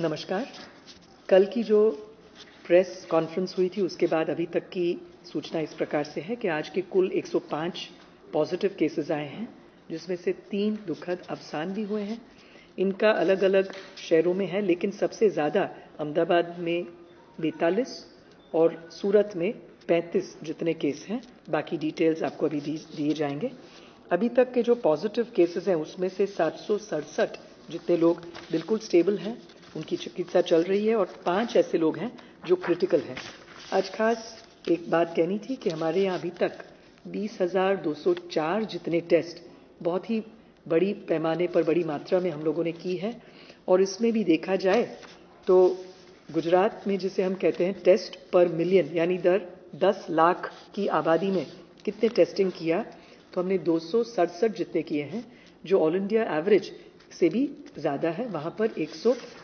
नमस्कार। कल की जो प्रेस कॉन्फ्रेंस हुई थी, उसके बाद अभी तक की सूचना इस प्रकार से है कि आज के कुल 105 पॉजिटिव केसेस आए हैं, जिसमें से तीन दुखद अवसान भी हुए हैं। इनका अलग अलग शहरों में है, लेकिन सबसे ज़्यादा अहमदाबाद में बैतालीस और सूरत में 35 जितने केस हैं। बाकी डिटेल्स आपको अभी दिए जाएँगे। अभी तक के जो पॉजिटिव केसेस हैं, उसमें से सात सौ सड़सठ जितने लोग बिल्कुल स्टेबल हैं उनकी चिकित्सा चल रही है और पाँच ऐसे लोग हैं जो क्रिटिकल हैं। आज खास एक बात कहनी थी कि हमारे यहाँ अभी तक 20,204 जितने टेस्ट बहुत ही बड़ी पैमाने पर बड़ी मात्रा में हम लोगों ने की है। और इसमें भी देखा जाए तो गुजरात में जिसे हम कहते हैं टेस्ट पर मिलियन यानी दर 10 लाख की आबादी में कितने टेस्टिंग किया तो हमने दो सौ सड़सठ जितने किए हैं जो ऑल इंडिया एवरेज से भी ज़्यादा है। वहाँ पर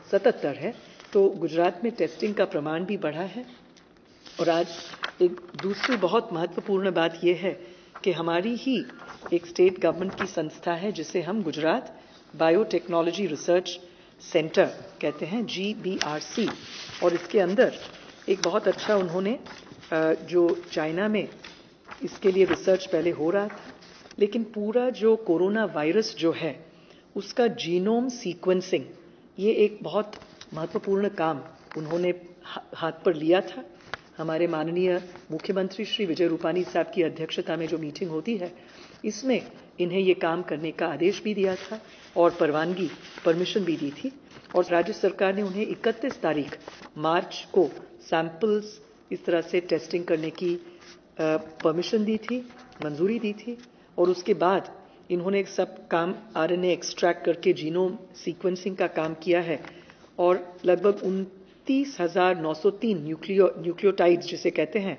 177 है तो गुजरात में टेस्टिंग का प्रमाण भी बढ़ा है। और आज एक दूसरी बहुत महत्वपूर्ण बात यह है कि हमारी ही एक स्टेट गवर्नमेंट की संस्था है, जिसे हम गुजरात बायोटेक्नोलॉजी रिसर्च सेंटर कहते हैं जी बी आर सी और इसके अंदर एक बहुत अच्छा उन्होंने जो चाइना में इसके लिए रिसर्च पहले हो रहा था, लेकिन पूरा जो कोरोना वायरस जो है, उसका जीनोम सीक्वेंसिंग ये एक बहुत महत्वपूर्ण काम उन्होंने हाथ पर लिया था। हमारे माननीय मुख्यमंत्री श्री विजय रूपानी साहब की अध्यक्षता में जो मीटिंग होती है, इसमें इन्हें ये काम करने का आदेश भी दिया था और परवानगी, परमिशन भी दी थी और राज्य सरकार ने उन्हें 31 तारीख, मार्च को सैंपल्स इस तरह से टेस्टिंग करने की परमिशन दी थी, मंजूरी दी थी और उसके बाद इन्होंने एक सब काम आरएनए एक्सट्रैक्ट करके जीनोम सीक्वेंसिंग का काम किया है और लगभग उनतीस हज़ार नौ सौ तीन न्यूक्लियो न्यूक्लियोटाइड्स जिसे कहते हैं,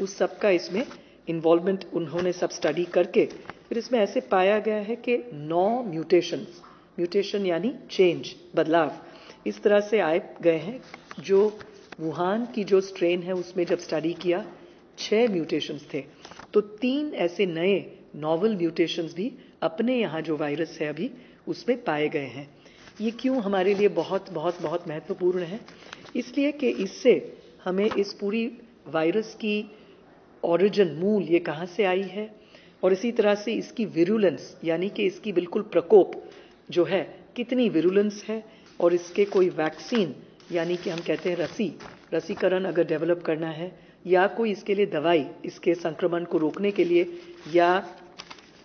उस सब का इसमें इन्वॉल्वमेंट उन्होंने सब स्टडी करके फिर इसमें ऐसे पाया गया है कि नौ म्यूटेशन म्यूटेशन यानी चेंज बदलाव, इस तरह से आए गए हैं जो वुहान की जो स्ट्रेन है उसमें जब स्टडी किया, छह म्यूटेशंस थे। तो तीन ऐसे नए नॉवल म्यूटेशंस भी अपने यहाँ जो वायरस है अभी, उसमें पाए गए हैं। ये क्यों हमारे लिए बहुत बहुत बहुत महत्वपूर्ण है? इसलिए कि इससे हमें इस पूरी वायरस की ओरिजिन मूल ये कहाँ से आई है? और इसी तरह से इसकी विरुलेंस यानी कि इसकी बिल्कुल प्रकोप जो है, कितनी विरुलेंस है? और इसके कोई वैक्सीन यानी कि हम कहते हैं रसी, रसीकरण अगर डेवलप करना है, या कोई इसके लिए दवाई, इसके संक्रमण को रोकने के लिए, या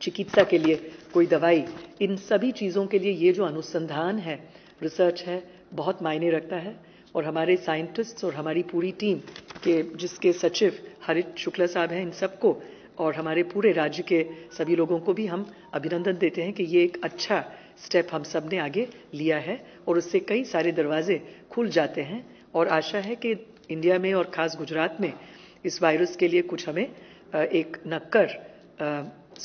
चिकित्सा के लिए कोई दवाई। इन सभी चीज़ों के लिए ये जो अनुसंधान है, रिसर्च है, बहुत मायने रखता है। और हमारे साइंटिस्ट्स और हमारी पूरी टीम के, जिसके सचिव हरित शुक्ला साहब हैं इन सबको, और हमारे पूरे राज्य के सभी लोगों को भी हम अभिनंदन देते हैं कि ये एक अच्छा स्टेप हम सबने आगे लिया है। और उससे कई सारे दरवाजे खुल जाते हैं। और आशा है कि इंडिया में और ख़ास गुजरात में इस वायरस के लिए कुछ हमें एक नक्कर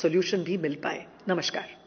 सोल्यूशन भी मिल पाए। नमस्कार।